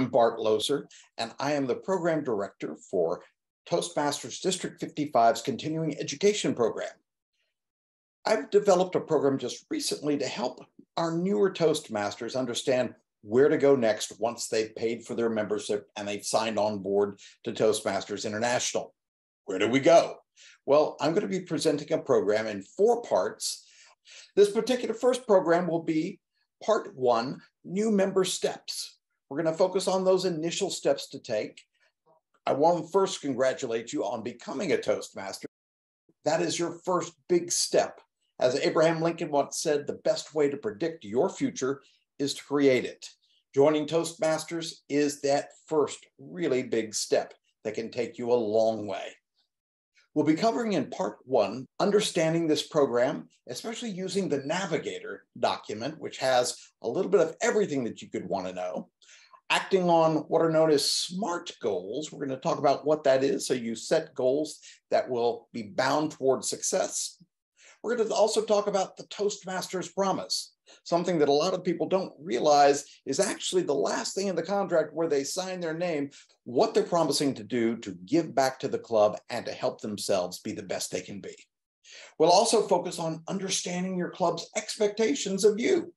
I'm Bart Loeser, and I am the program director for Toastmasters District 55's continuing education program. I've developed a program just recently to help our newer Toastmasters understand where to go next once they've paid for their membership and they've signed on board to Toastmasters International. Where do we go? Well, I'm going to be presenting a program in four parts. This particular first program will be part one new member steps. We're going to focus on those initial steps to take. I want to first congratulate you on becoming a Toastmaster. That is your first big step. As Abraham Lincoln once said, the best way to predict your future is to create it. Joining Toastmasters is that first really big step that can take you a long way. We'll be covering in part one, understanding this program, especially using the Navigator document, which has a little bit of everything that you could want to know. Acting on what are known as SMART goals. We're going to talk about what that is. So you set goals that will be bound towards success. We're going to also talk about the Toastmasters promise, something that a lot of people don't realize is actually the last thing in the contract where they sign their name, what they're promising to do to give back to the club and to help themselves be the best they can be. We'll also focus on understanding your club's expectations of you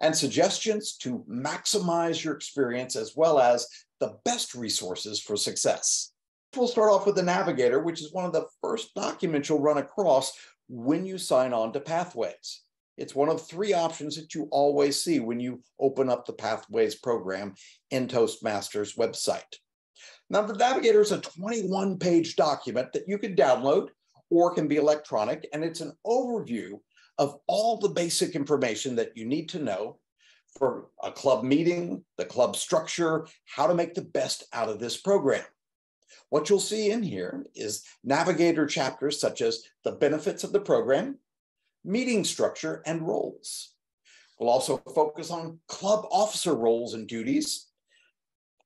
and suggestions to maximize your experience as well as the best resources for success. We'll start off with the Navigator, which is one of the first documents you'll run across when you sign on to Pathways. It's one of three options that you always see when you open up the Pathways program in Toastmasters website. Now, the Navigator is a 21 page document that you can download or can be electronic, and it's an overview of all the basic information that you need to know for a club meeting, the club structure, how to make the best out of this program. What you'll see in here is navigator chapters such as the benefits of the program, meeting structure, and roles. We'll also focus on club officer roles and duties,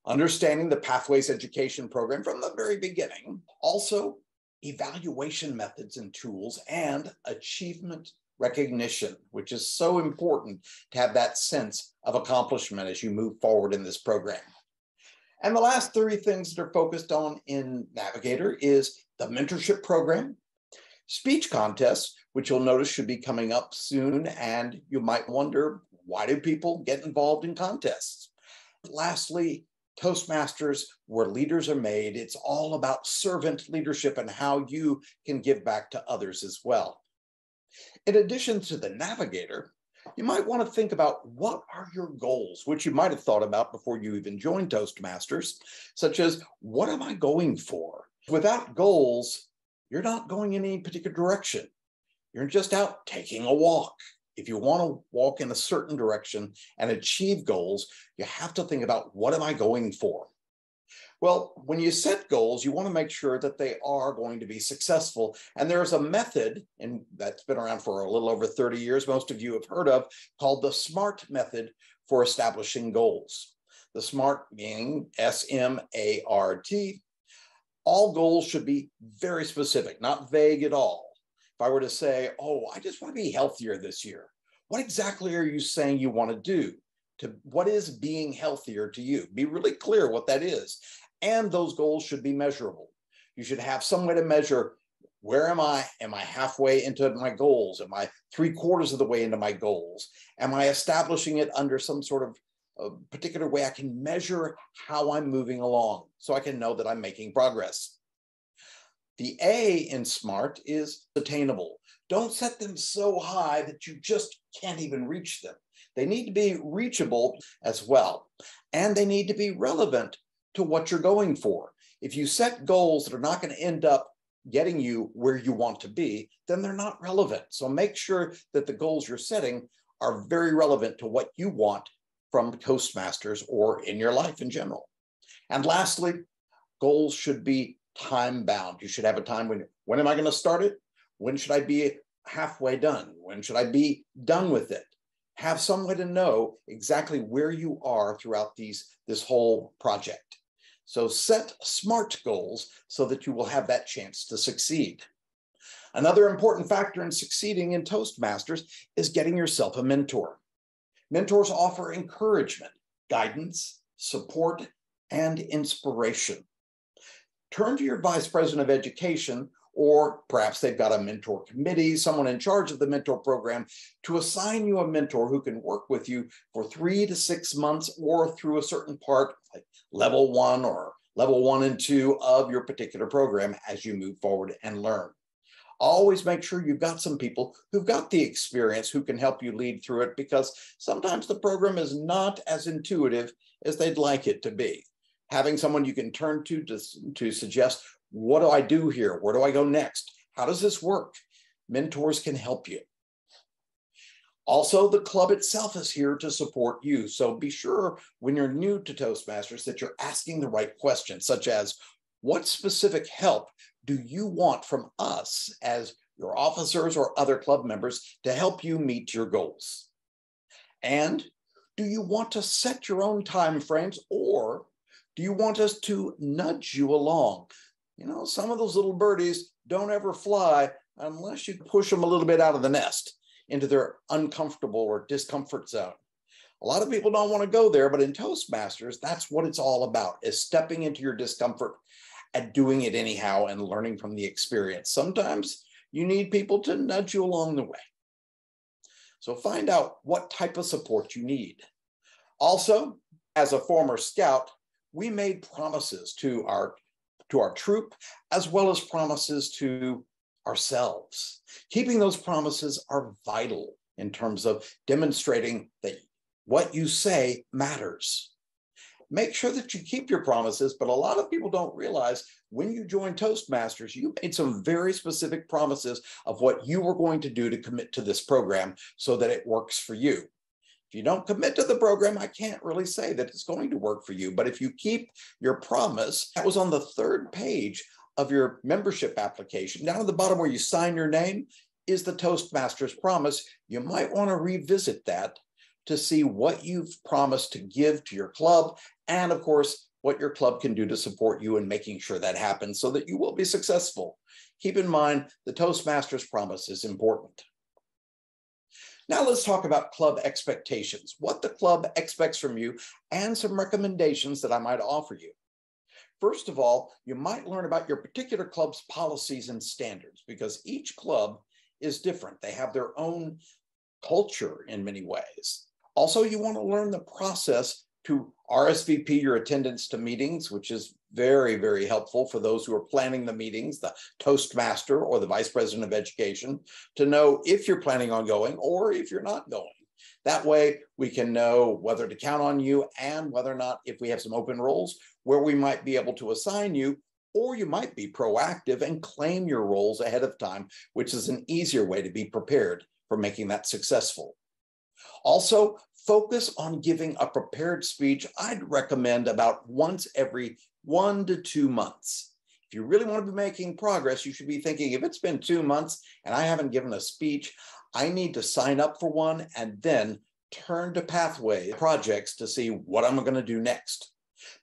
understanding the Pathways Education Program from the very beginning, also evaluation methods and tools, and achievement recognition, which is so important to have that sense of accomplishment as you move forward in this program. And the last three things that are focused on in Navigator is the mentorship program, speech contests, which you'll notice should be coming up soon. And you might wonder, why do people get involved in contests? Lastly, Toastmasters, where leaders are made, it's all about servant leadership and how you can give back to others as well. In addition to the navigator, you might want to think about what are your goals, which you might have thought about before you even joined Toastmasters, such as what am I going for? Without goals, you're not going in any particular direction. You're just out taking a walk. If you want to walk in a certain direction and achieve goals, you have to think about what am I going for? Well, when you set goals, you want to make sure that they are going to be successful. And there's a method, and that's been around for a little over 30 years, most of you have heard of, called the SMART method for establishing goals. The SMART meaning S M A R T. All goals should be very specific, not vague at all. If I were to say, oh, I just want to be healthier this year, what exactly are you saying you want to do? To what is being healthier to you? Be really clear what that is. And those goals should be measurable. You should have some way to measure where am I? Am I halfway into my goals? Am I three quarters of the way into my goals? Am I establishing it under some sort of uh, particular way I can measure how I'm moving along so I can know that I'm making progress? The A in SMART is attainable. Don't set them so high that you just can't even reach them. They need to be reachable as well, and they need to be relevant to what you're going for. If you set goals that are not going to end up getting you where you want to be, then they're not relevant. So make sure that the goals you're setting are very relevant to what you want from Toastmasters or in your life in general. And lastly, goals should be time bound. You should have a time when when am I going to start it? When should I be halfway done? When should I be done with it? Have some way to know exactly where you are throughout these this whole project. So set SMART goals so that you will have that chance to succeed. Another important factor in succeeding in Toastmasters is getting yourself a mentor. Mentors offer encouragement, guidance, support, and inspiration. Turn to your vice president of education, or perhaps they've got a mentor committee, someone in charge of the mentor program, to assign you a mentor who can work with you for three to six months or through a certain part, like level one or level one and two of your particular program as you move forward and learn. Always make sure you've got some people who've got the experience who can help you lead through it because sometimes the program is not as intuitive as they'd like it to be. Having someone you can turn to to, to suggest, what do I do here? Where do I go next? How does this work? Mentors can help you. Also, the club itself is here to support you. So be sure when you're new to Toastmasters that you're asking the right questions, such as what specific help do you want from us as your officers or other club members to help you meet your goals? And do you want to set your own time frames or do you want us to nudge you along? You know, some of those little birdies don't ever fly unless you push them a little bit out of the nest into their uncomfortable or discomfort zone. A lot of people don't want to go there, but in Toastmasters, that's what it's all about is stepping into your discomfort and doing it anyhow and learning from the experience. Sometimes you need people to nudge you along the way. So find out what type of support you need. Also, as a former scout, we made promises to our to our troop as well as promises to ourselves. Keeping those promises are vital in terms of demonstrating that what you say matters. Make sure that you keep your promises, but a lot of people don't realize when you join Toastmasters, you made some very specific promises of what you were going to do to commit to this program so that it works for you. If you don't commit to the program, I can't really say that it's going to work for you. But if you keep your promise, that was on the third page of your membership application, down at the bottom where you sign your name, is the Toastmasters promise. You might want to revisit that to see what you've promised to give to your club, and of course, what your club can do to support you in making sure that happens so that you will be successful. Keep in mind the Toastmasters promise is important. Now let's talk about club expectations, what the club expects from you, and some recommendations that I might offer you. First of all, you might learn about your particular club's policies and standards because each club is different. They have their own culture in many ways. Also, you want to learn the process to RSVP your attendance to meetings, which is very, very helpful for those who are planning the meetings, the Toastmaster or the Vice President of Education, to know if you're planning on going or if you're not going. That way, we can know whether to count on you and whether or not, if we have some open roles, where we might be able to assign you, or you might be proactive and claim your roles ahead of time, which is an easier way to be prepared for making that successful. Also, focus on giving a prepared speech. I'd recommend about once every one to two months. If you really want to be making progress, you should be thinking if it's been two months and I haven't given a speech, I need to sign up for one and then turn to Pathway projects to see what I'm going to do next.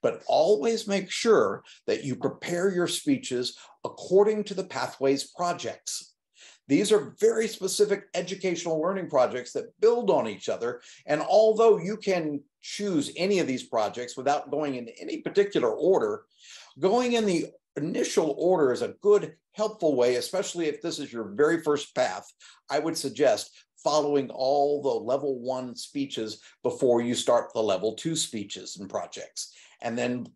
But always make sure that you prepare your speeches according to the Pathways projects. These are very specific educational learning projects that build on each other. And although you can choose any of these projects without going in any particular order, going in the initial order is a good, helpful way, especially if this is your very first path. I would suggest following all the level one speeches before you start the level two speeches and projects and then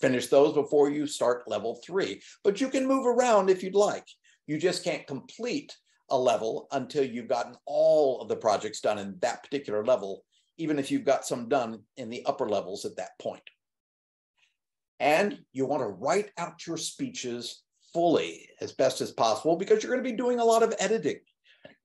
finish those before you start level three. But you can move around if you'd like. You just can't complete a level until you've gotten all of the projects done in that particular level, even if you've got some done in the upper levels at that point. And you want to write out your speeches fully as best as possible because you're going to be doing a lot of editing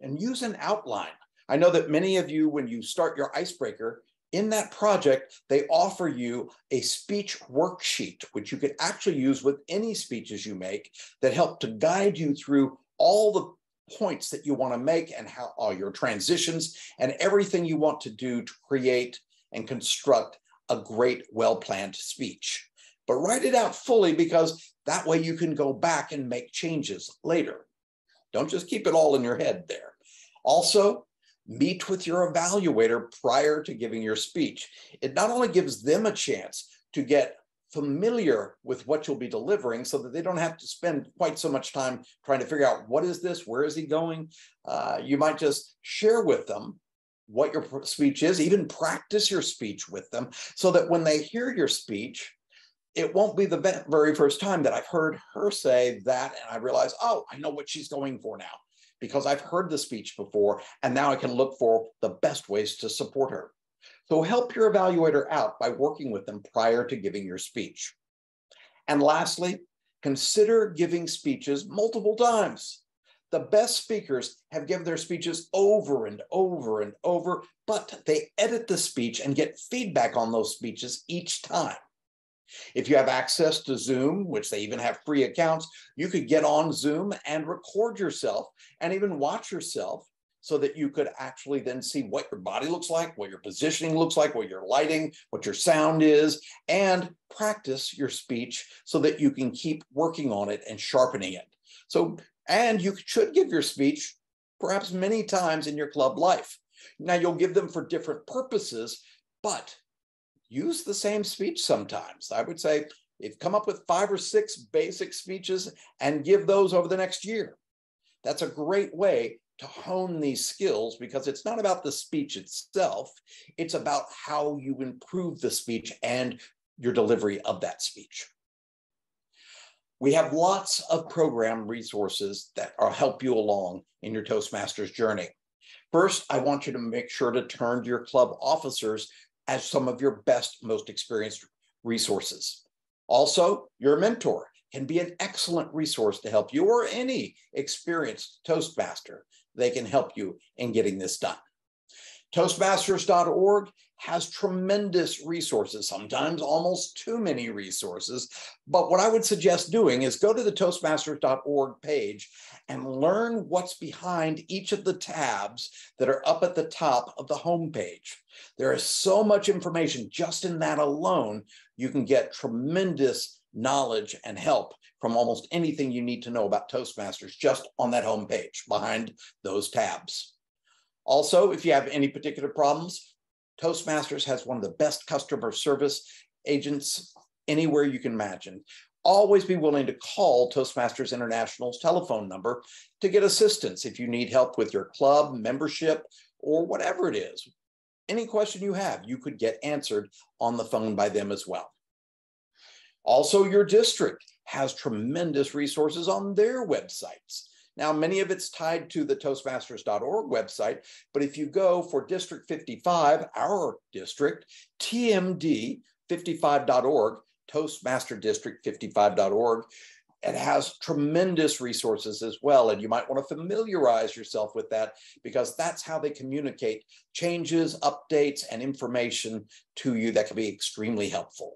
and use an outline. I know that many of you, when you start your icebreaker, in that project, they offer you a speech worksheet, which you can actually use with any speeches you make that help to guide you through all the points that you want to make and how all your transitions and everything you want to do to create and construct a great, well planned speech. But write it out fully because that way you can go back and make changes later. Don't just keep it all in your head there. Also, Meet with your evaluator prior to giving your speech. It not only gives them a chance to get familiar with what you'll be delivering so that they don't have to spend quite so much time trying to figure out what is this, where is he going. Uh, you might just share with them what your speech is, even practice your speech with them so that when they hear your speech, it won't be the very first time that I've heard her say that and I realize, oh, I know what she's going for now because I've heard the speech before and now I can look for the best ways to support her. So help your evaluator out by working with them prior to giving your speech. And lastly, consider giving speeches multiple times. The best speakers have given their speeches over and over and over, but they edit the speech and get feedback on those speeches each time. If you have access to Zoom, which they even have free accounts, you could get on Zoom and record yourself and even watch yourself so that you could actually then see what your body looks like, what your positioning looks like, what your lighting, what your sound is, and practice your speech so that you can keep working on it and sharpening it. So, and you should give your speech perhaps many times in your club life. Now, you'll give them for different purposes, but use the same speech sometimes. I would say if come up with five or six basic speeches and give those over the next year. That's a great way to hone these skills because it's not about the speech itself, it's about how you improve the speech and your delivery of that speech. We have lots of program resources that are help you along in your Toastmasters journey. First, I want you to make sure to turn to your club officers as some of your best, most experienced resources. Also, your mentor can be an excellent resource to help you or any experienced Toastmaster they can help you in getting this done. Toastmasters.org has tremendous resources, sometimes almost too many resources. But what I would suggest doing is go to the Toastmasters.org page and learn what's behind each of the tabs that are up at the top of the homepage. There is so much information just in that alone. You can get tremendous knowledge and help from almost anything you need to know about Toastmasters just on that homepage behind those tabs. Also, if you have any particular problems, Toastmasters has one of the best customer service agents anywhere you can imagine. Always be willing to call Toastmasters International's telephone number to get assistance if you need help with your club, membership, or whatever it is. Any question you have, you could get answered on the phone by them as well. Also, your district has tremendous resources on their websites. Now, many of it's tied to the Toastmasters.org website, but if you go for District 55, our district, TMD55.org, Toastmaster District 55.org, it has tremendous resources as well. And you might want to familiarize yourself with that because that's how they communicate changes, updates, and information to you that can be extremely helpful.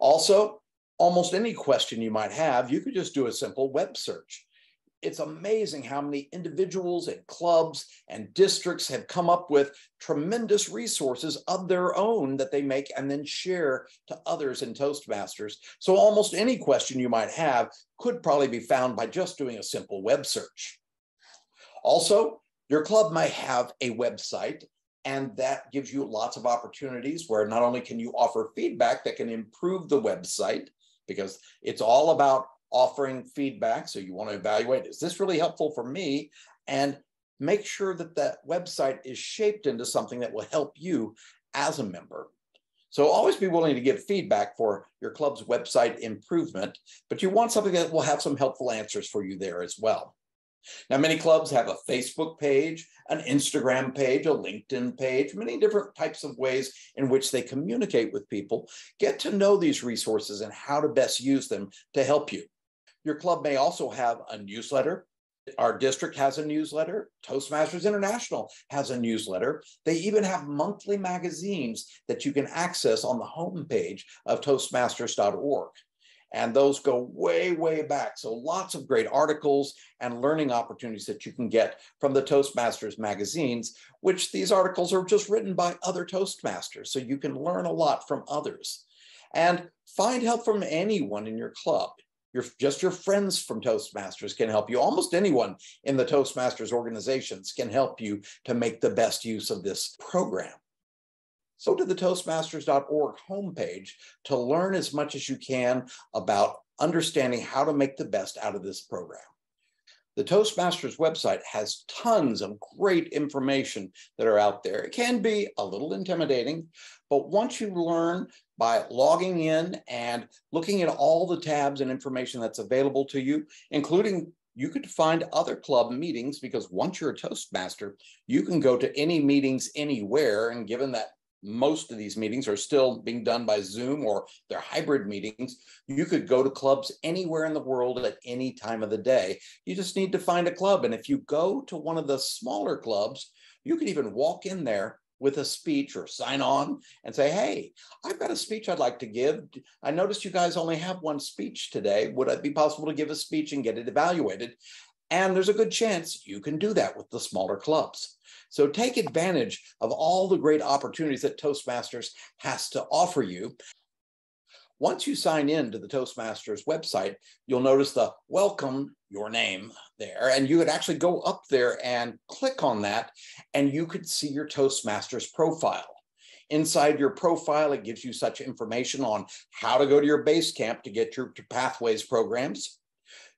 Also, almost any question you might have, you could just do a simple web search. It's amazing how many individuals and clubs and districts have come up with tremendous resources of their own that they make and then share to others in Toastmasters. So almost any question you might have could probably be found by just doing a simple web search. Also, your club might have a website and that gives you lots of opportunities where not only can you offer feedback that can improve the website, because it's all about offering feedback. So you want to evaluate is this really helpful for me? And make sure that that website is shaped into something that will help you as a member. So always be willing to give feedback for your club's website improvement, but you want something that will have some helpful answers for you there as well. Now, many clubs have a Facebook page, an Instagram page, a LinkedIn page, many different types of ways in which they communicate with people. Get to know these resources and how to best use them to help you. Your club may also have a newsletter. Our district has a newsletter. Toastmasters International has a newsletter. They even have monthly magazines that you can access on the homepage of Toastmasters.org. And those go way, way back. So lots of great articles and learning opportunities that you can get from the Toastmasters magazines, which these articles are just written by other Toastmasters. So you can learn a lot from others. And find help from anyone in your club. Your just your friends from Toastmasters can help you. Almost anyone in the Toastmasters organizations can help you to make the best use of this program. So to the Toastmasters.org homepage to learn as much as you can about understanding how to make the best out of this program. The Toastmasters website has tons of great information that are out there. It can be a little intimidating, but once you learn by logging in and looking at all the tabs and information that's available to you, including you could find other club meetings because once you're a Toastmaster, you can go to any meetings anywhere. And given that most of these meetings are still being done by Zoom or they're hybrid meetings. You could go to clubs anywhere in the world at any time of the day. You just need to find a club. And if you go to one of the smaller clubs, you could even walk in there with a speech or sign on and say, Hey, I've got a speech I'd like to give. I noticed you guys only have one speech today. Would it be possible to give a speech and get it evaluated? And there's a good chance you can do that with the smaller clubs. So take advantage of all the great opportunities that Toastmasters has to offer you. Once you sign in to the Toastmasters website, you'll notice the welcome your name there. And you could actually go up there and click on that, and you could see your Toastmasters profile. Inside your profile, it gives you such information on how to go to your base camp to get your pathways programs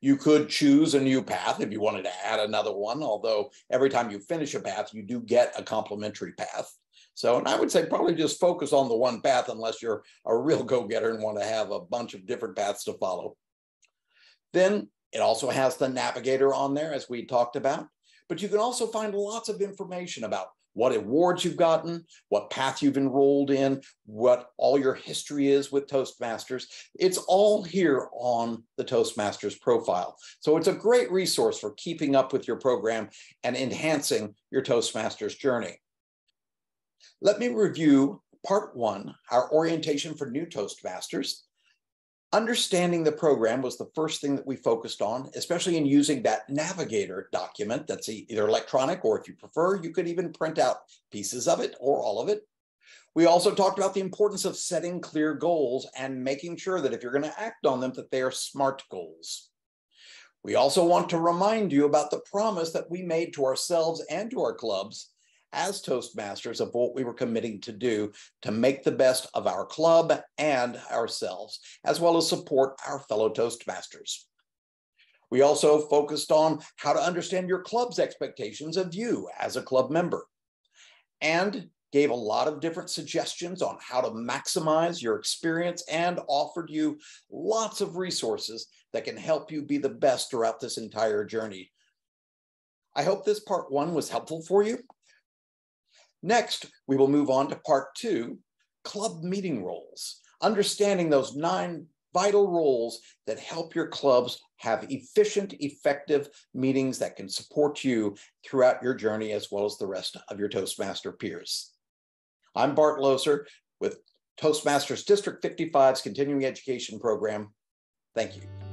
you could choose a new path if you wanted to add another one, although every time you finish a path, you do get a complementary path. So, and I would say probably just focus on the one path unless you're a real go getter and want to have a bunch of different paths to follow. Then it also has the navigator on there, as we talked about. But you can also find lots of information about what awards you've gotten, what path you've enrolled in, what all your history is with Toastmasters. It's all here on the Toastmasters profile. So it's a great resource for keeping up with your program and enhancing your Toastmasters journey. Let me review part one, our orientation for new Toastmasters. Understanding the program was the first thing that we focused on, especially in using that navigator document that's either electronic or if you prefer, you could even print out pieces of it or all of it. We also talked about the importance of setting clear goals and making sure that if you're going to act on them, that they are SMART goals. We also want to remind you about the promise that we made to ourselves and to our clubs as Toastmasters of what we were committing to do to make the best of our club and ourselves, as well as support our fellow Toastmasters. We also focused on how to understand your club's expectations of you as a club member and gave a lot of different suggestions on how to maximize your experience and offered you lots of resources that can help you be the best throughout this entire journey. I hope this part one was helpful for you. Next, we will move on to part two, club meeting roles, understanding those nine vital roles that help your clubs have efficient, effective meetings that can support you throughout your journey as well as the rest of your Toastmaster peers. I'm Bart Loeser with Toastmasters District 55's continuing education program. Thank you.